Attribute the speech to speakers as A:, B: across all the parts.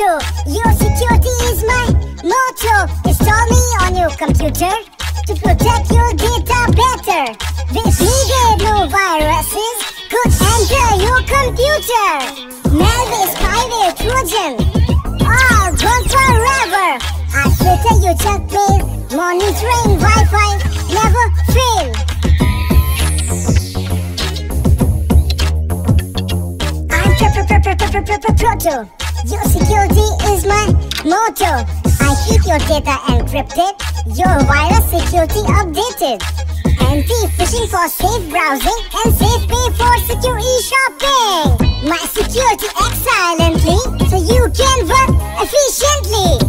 A: motto. Your security is my motto. Install me on your computer to protect your data better. This needed no viruses could enter your computer. Malware, spyware, Trojan, all gone forever. I filter your mail, monitoring Wi-Fi, never fail. I'm proto. Your security is my motto. I keep your data encrypted, your virus security updated. Anti-phishing for safe browsing and safe pay for secure e-shopping. My security acts silently so you can work efficiently.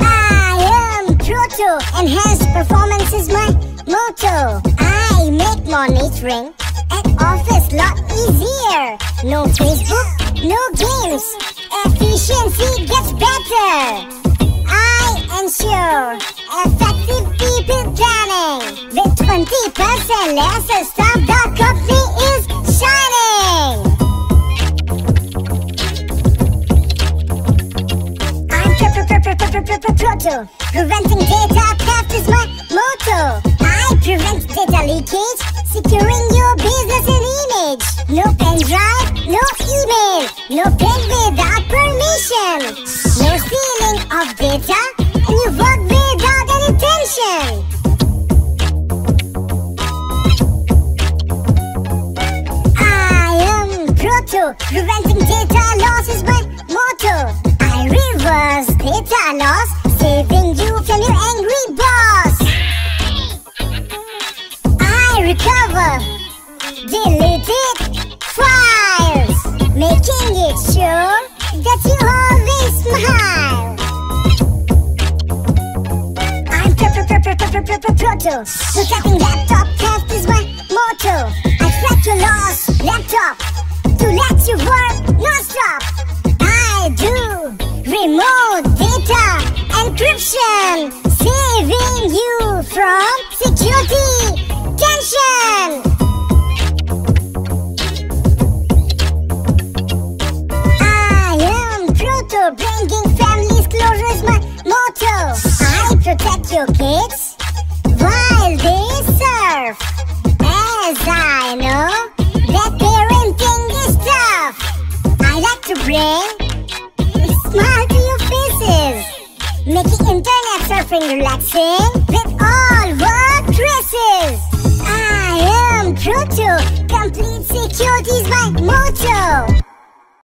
A: I am Proto. Enhanced performance is my motto. I make monitoring at office lot easier. No Facebook, no games. Efficiency gets better. I ensure effective people planning. With 20% less staff, the company is shining. I'm Proto. Preventing data theft is my motto. I prevent data leakage, securing your business and image. No pen drive, no email, no pen without permission. No stealing of data, and you work without any tension. I am Proto. Preventing data loss Proto. Protecting laptop theft is my motto. I track your lost laptop to let you work non-stop. I do remote data encryption, saving you from security tension. I am Proto, bringing families closer is my motto. I protect your kids making internet surfing relaxing with all work traces. I am Proto, complete security is my motto.